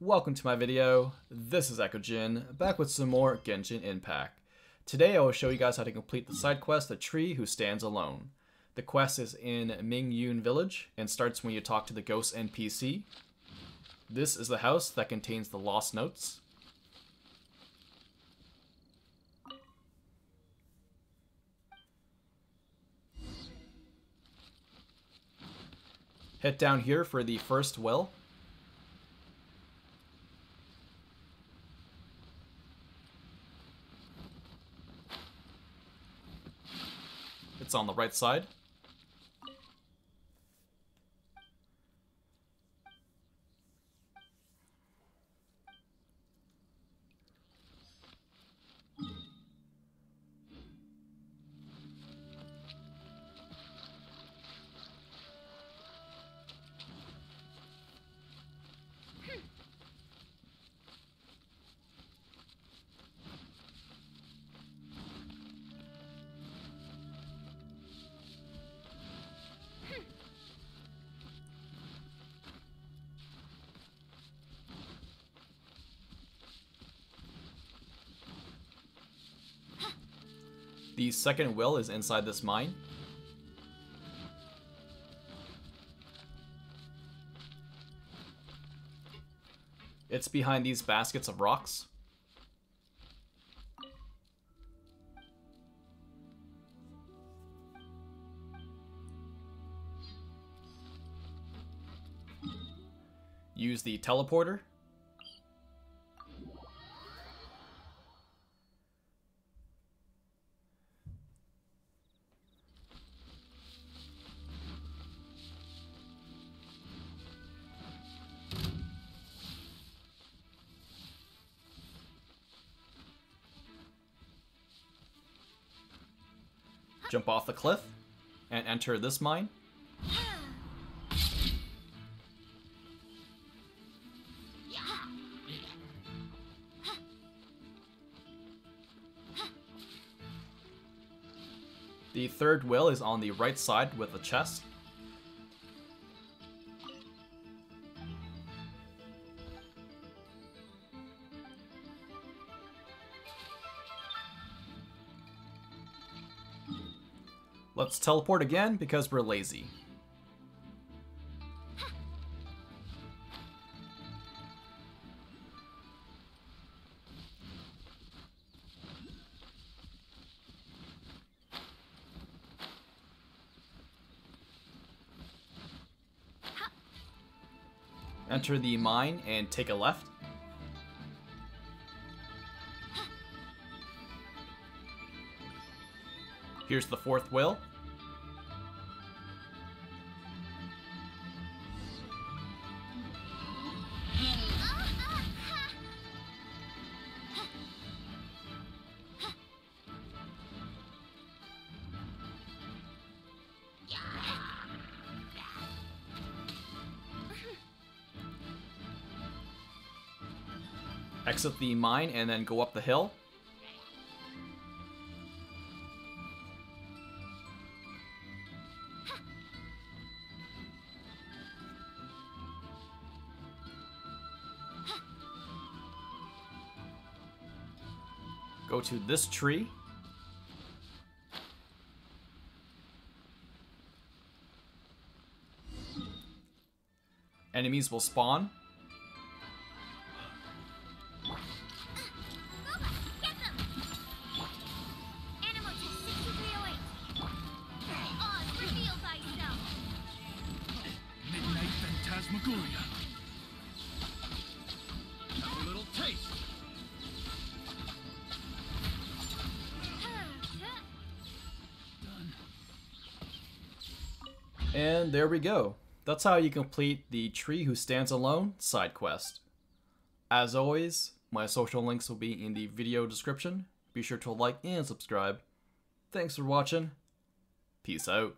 welcome to my video. This is Eckogen, back with some more Genshin Impact. Today I will show you guys how to complete the side quest, The Tree Who Stands Alone. The quest is in Mingyun Village and starts when you talk to the ghost NPC. This is the house that contains the lost notes. Head down here for the first will. It's on the right side. The second will is inside this mine. It's behind these baskets of rocks. Use the teleporter. Jump off the cliff and enter this mine. The third will is on the right side with the chest. Let's teleport again because we're lazy. Enter the mine and take a left. Here's the fourth will. Exit the mine and then go up the hill. Go to this tree. Enemies will spawn. Midnight And there we go. That's how you complete the Tree Who Stands Alone side quest. As always, my social links will be in the video description. Be sure to like and subscribe. Thanks for watching. Peace out.